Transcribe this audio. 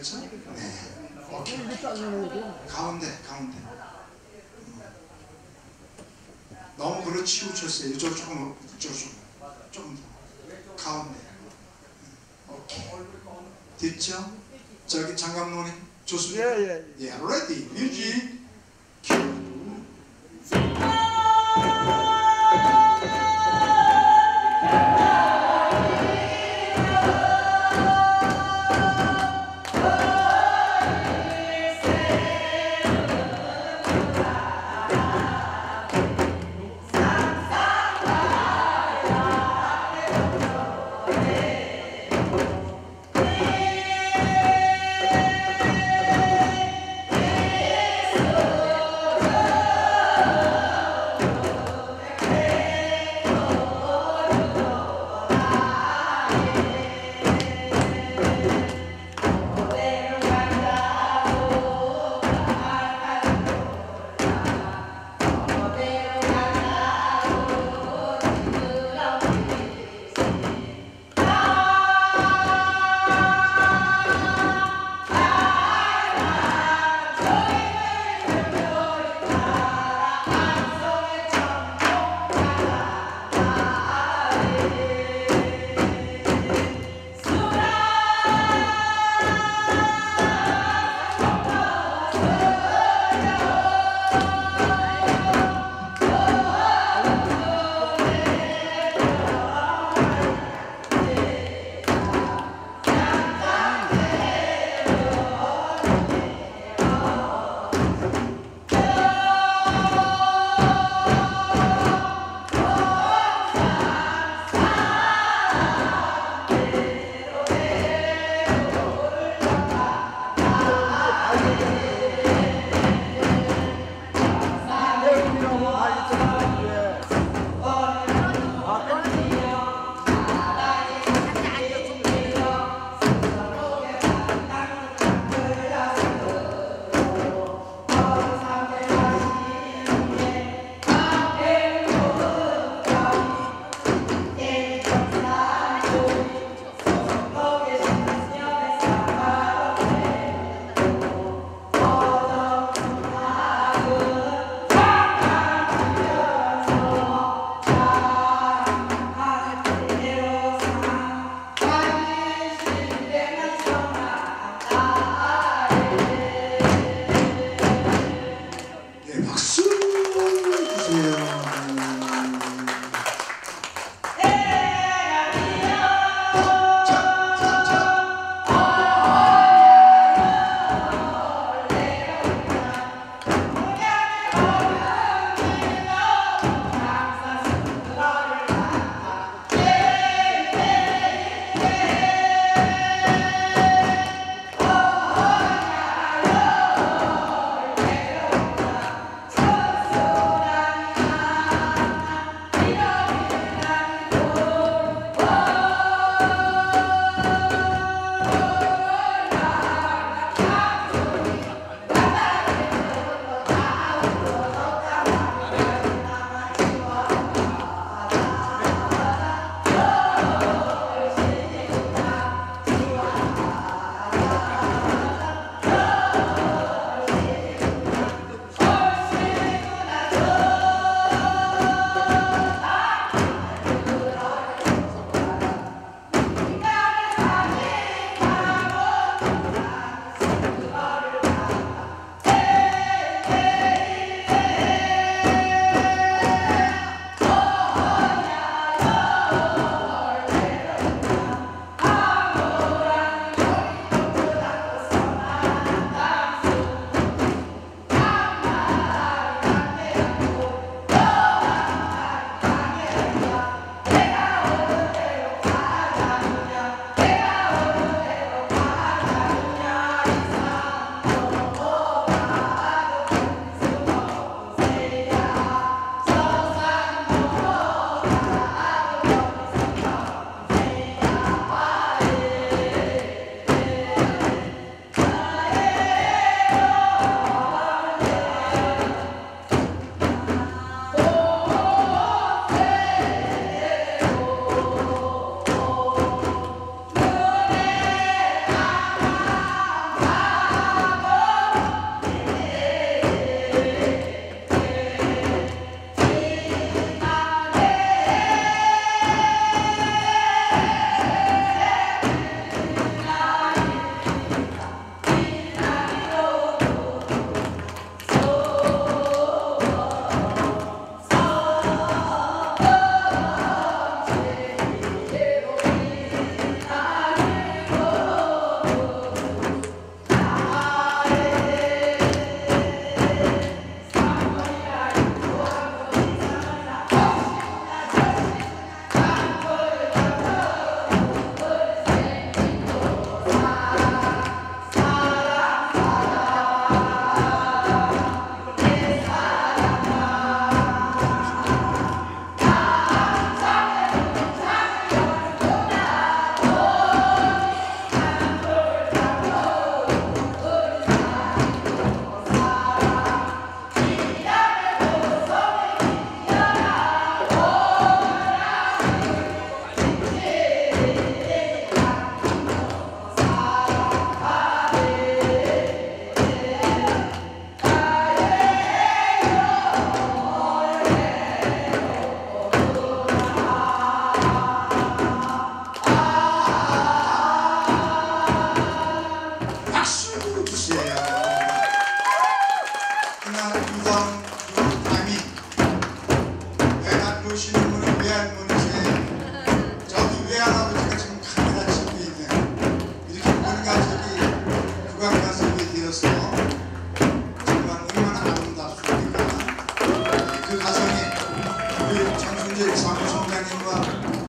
그렇죠? 네. 네. 오케이. 가운데, 가운데. 음. 너무 그걸 치우쳤어요. 이쪽 조금, 이쪽 조금. 조금 더. 가운데. 음. 오케이. 됐죠? 저기 장감독님 좋습니다. 예, 예, 예. 예, ready, 뮤직.